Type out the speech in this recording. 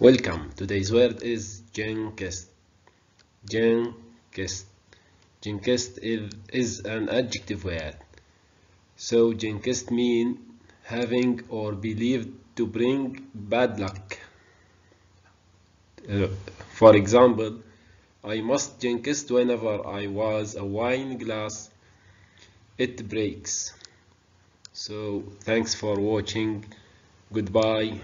Welcome. Today's word is jinxed. Jinxed. Is, an adjective word. So jinxed means having or believed to bring bad luck. Uh, for example, I must jinxed whenever I was a wine glass, it breaks. So thanks for watching. Goodbye.